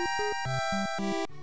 Música